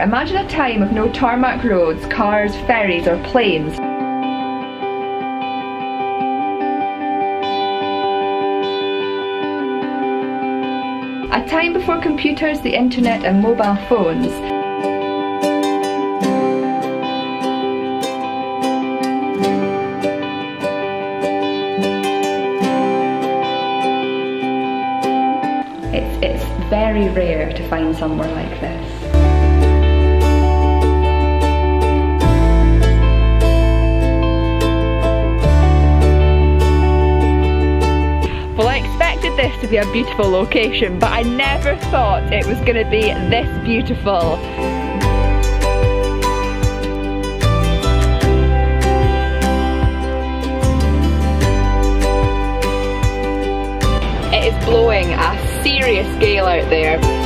Imagine a time of no tarmac roads, cars, ferries or planes. A time before computers, the internet and mobile phones. It's, it's very rare to find somewhere like this. To be a beautiful location, but I never thought it was going to be this beautiful. It is blowing a serious gale out there.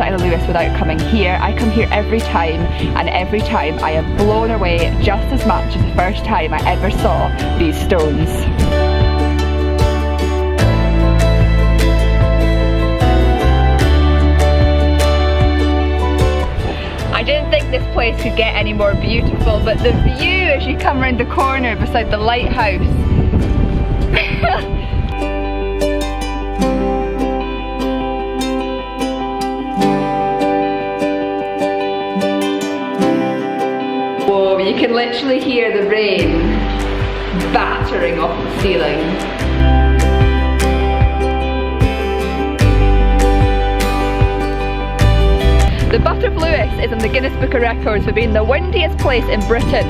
Come Lewis without coming here. I come here every time and every time I am blown away just as much as the first time I ever saw these stones. I didn't think this place could get any more beautiful, but the view as you come around the corner beside the lighthouse Whoa, you can literally hear the rain battering off the ceiling. The Butt of Lewis is in the Guinness Book of Records for being the windiest place in Britain.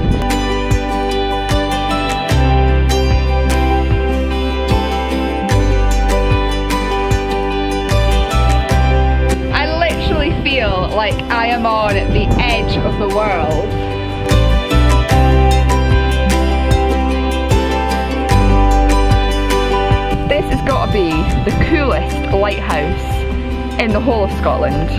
I literally feel like I am on the edge of the world. Lighthouse in the whole of Scotland.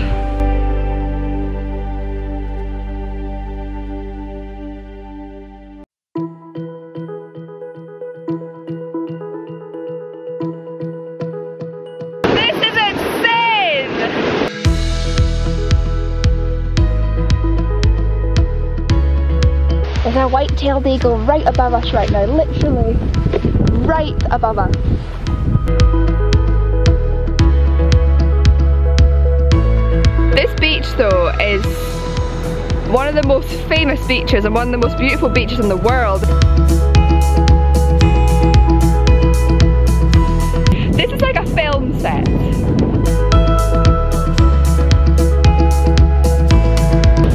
There's a white-tailed eagle right above us right now, literally right above us. Of the most famous beaches and one of the most beautiful beaches in the world. This is like a film set.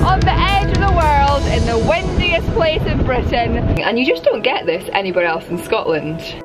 On the edge of the world, in the windiest place in Britain, and you just don't get this anywhere else in Scotland.